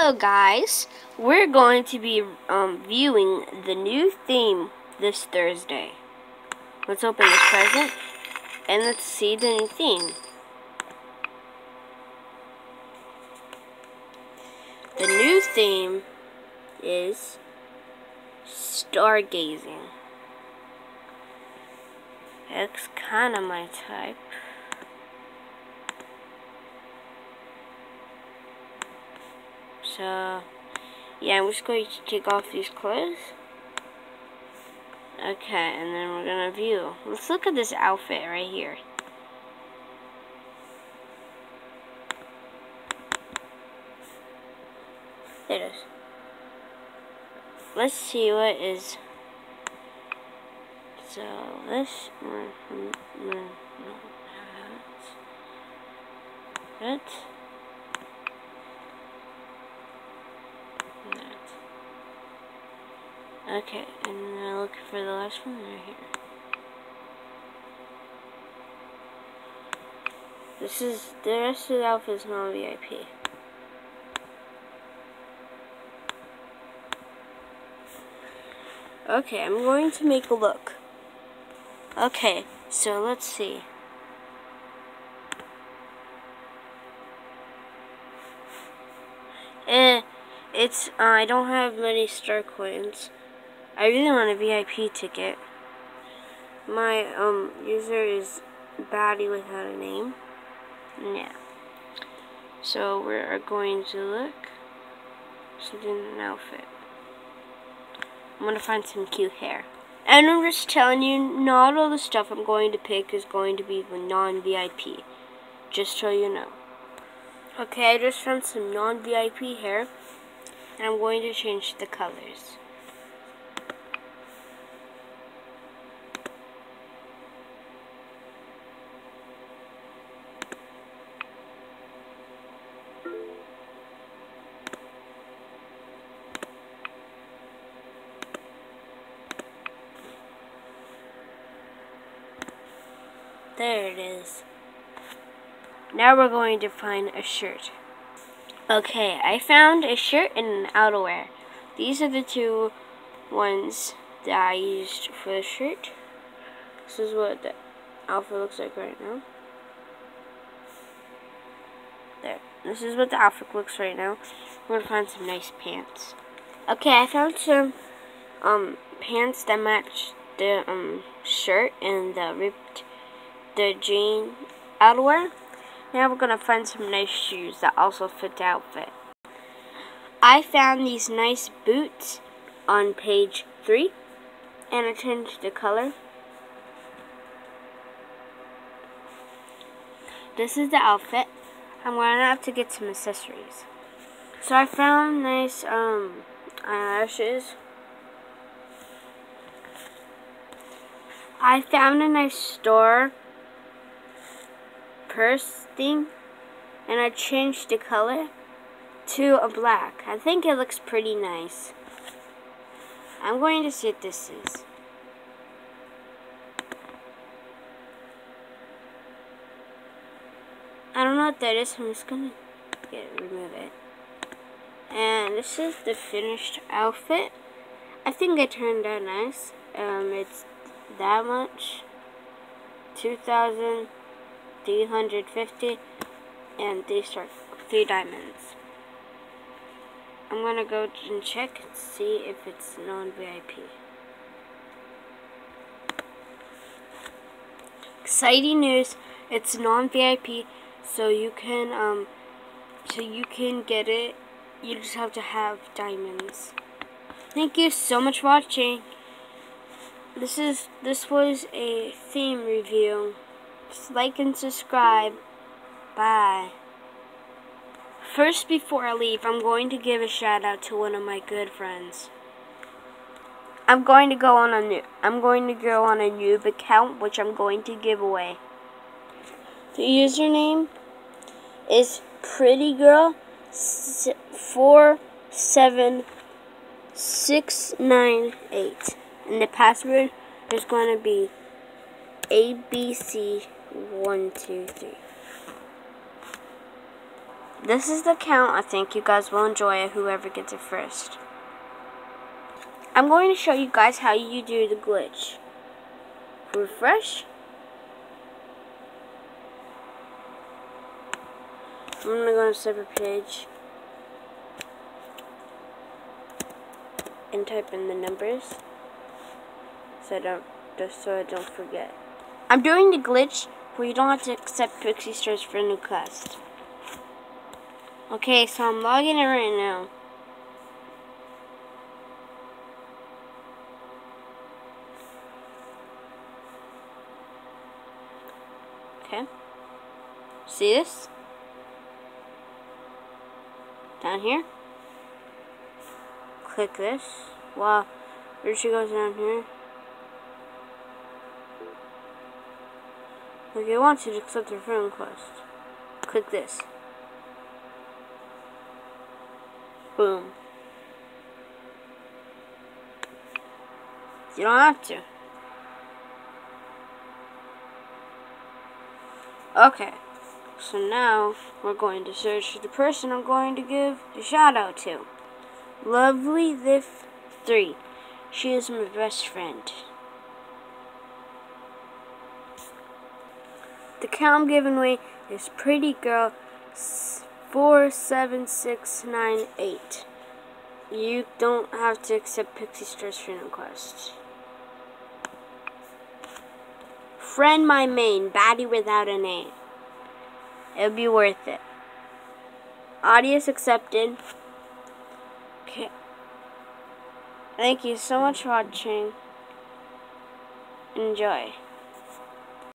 Hello guys, we're going to be um, viewing the new theme this Thursday. Let's open this present and let's see the new theme. The new theme is stargazing. It's kind of my type. So, yeah, I'm just going to take off these clothes. Okay, and then we're going to view. Let's look at this outfit right here. There it is. Let's see what is... So, this... That. Okay, and then look for the last one right here. This is, the rest of the outfit is non-VIP. Okay, I'm going to make a look. Okay, so let's see. Eh, it's, uh, I don't have many star coins. I really want a VIP ticket. My um user is Baddie without a name. Yeah. So we're going to look. Something an outfit. I'm gonna find some cute hair. And I'm just telling you, not all the stuff I'm going to pick is going to be non-VIP. Just so you know. Okay, I just found some non-VIP hair. And I'm going to change the colors. There it is. Now we're going to find a shirt. Okay, I found a shirt and an outerwear. These are the two ones that I used for the shirt. This is what the outfit looks like right now. There. This is what the outfit looks right now. I'm gonna find some nice pants. Okay, I found some um pants that match the um shirt and the ripped the jean outerwear. Now we're going to find some nice shoes that also fit the outfit. I found these nice boots on page 3 and I changed the color. This is the outfit. I'm going to have to get some accessories. So I found nice um, eyelashes. I found a nice store purse thing and I changed the color to a black. I think it looks pretty nice. I'm going to see what this is. I don't know what that is, I'm just gonna get remove it. And this is the finished outfit. I think it turned out nice. Um, it's that much. 2000 350 and these start three diamonds. I'm gonna go and check and see if it's non-VIP. Exciting news! It's non-VIP, so you can um, so you can get it. You just have to have diamonds. Thank you so much for watching. This is this was a theme review. Like and subscribe. Bye. First, before I leave, I'm going to give a shout out to one of my good friends. I'm going to go on a new I'm going to go on a noob account which I'm going to give away. The username is pretty girl four seven six nine eight and the password is going to be ABC one, two, three. This is the count. I think you guys will enjoy it, whoever gets it first. I'm going to show you guys how you do the glitch. Refresh. I'm going to go to a separate page. And type in the numbers. So I don't, just so I don't forget. I'm doing the glitch where you don't have to accept Pixi Stars for a new quest. Okay, so I'm logging in right now. Okay. See this? Down here. Click this. Wow. She goes down here. Like it wants you to accept your friend request. Click this. Boom. You don't have to. Okay. So now we're going to search for the person I'm going to give a shout out to. Lovely Liv 3. She is my best friend. The count I'm giving away is Pretty Girl 47698. You don't have to accept Pixi Star's friend request. Friend my main, baddie without a name. It'll be worth it. Audience accepted. Okay. Thank you so much for watching. Enjoy.